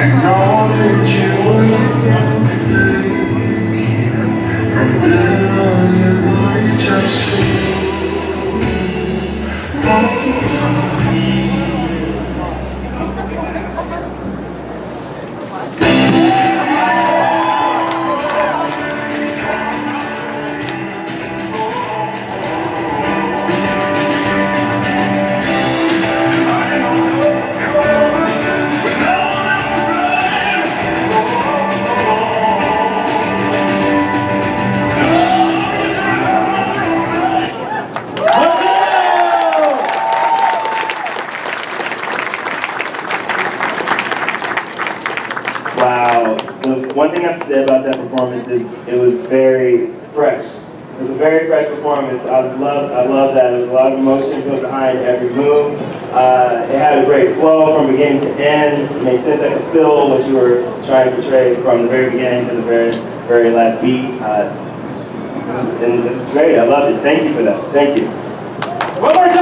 No. One thing I have to say about that performance is it was very fresh. It was a very fresh performance. I love, I love that. There was a lot of emotion behind every move. Uh, it had a great flow from beginning to end. It made sense. I could feel what you were trying to portray from the very beginning to the very, very last beat. Uh, and it was great. I loved it. Thank you for that. Thank you. One more time